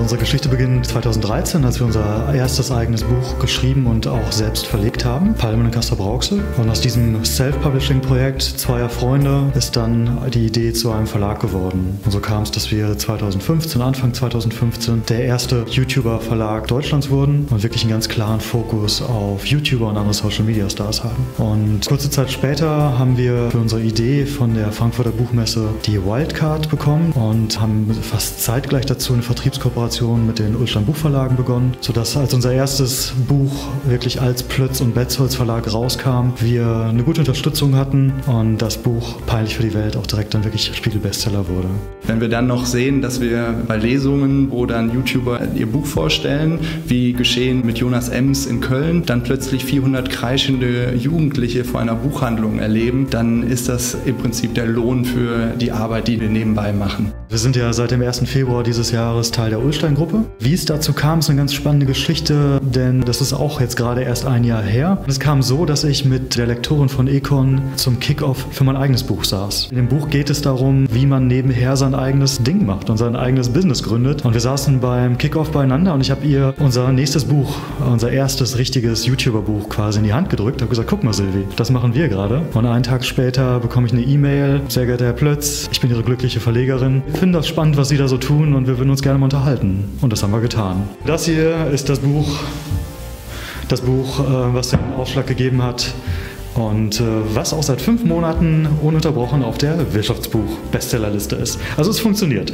Unsere Geschichte beginnt 2013, als wir unser erstes eigenes Buch geschrieben und auch selbst verlegt haben, Palmen und Castor Brauxel. Und aus diesem Self-Publishing-Projekt zweier Freunde ist dann die Idee zu einem Verlag geworden. Und so kam es, dass wir 2015, Anfang 2015, der erste YouTuber-Verlag Deutschlands wurden und wirklich einen ganz klaren Fokus auf YouTuber und andere Social-Media-Stars haben. Und kurze Zeit später haben wir für unsere Idee von der Frankfurter Buchmesse die Wildcard bekommen und haben fast zeitgleich dazu eine Vertriebskooperation Kooperation mit den Ulstein Buchverlagen begonnen, sodass als unser erstes Buch wirklich als Plötz und Betzold Verlag rauskam, wir eine gute Unterstützung hatten und das Buch Peinlich für die Welt auch direkt dann wirklich Spiegelbestseller wurde. Wenn wir dann noch sehen, dass wir bei Lesungen, wo dann YouTuber ihr Buch vorstellen, wie geschehen mit Jonas Ems in Köln, dann plötzlich 400 kreischende Jugendliche vor einer Buchhandlung erleben, dann ist das im Prinzip der Lohn für die Arbeit, die wir nebenbei machen. Wir sind ja seit dem 1. Februar dieses Jahres Teil der Ulstein-Gruppe. Wie es dazu kam, ist eine ganz spannende Geschichte, denn das ist auch jetzt gerade erst ein Jahr her. Es kam so, dass ich mit der Lektorin von Econ zum Kickoff für mein eigenes Buch saß. In dem Buch geht es darum, wie man nebenher sein eigenes Ding macht und sein eigenes Business gründet. Und wir saßen beim Kickoff beieinander und ich habe ihr unser nächstes Buch, unser erstes richtiges YouTuber-Buch quasi in die Hand gedrückt. Ich habe gesagt, guck mal Silvi, das machen wir gerade. Und einen Tag später bekomme ich eine E-Mail. Sehr geehrter Herr Plötz, ich bin Ihre glückliche Verlegerin finde das spannend, was Sie da so tun und wir würden uns gerne mal unterhalten. Und das haben wir getan. Das hier ist das Buch, das Buch, äh, was den Aufschlag gegeben hat und äh, was auch seit fünf Monaten ununterbrochen auf der Wirtschaftsbuch-Bestsellerliste ist. Also es funktioniert.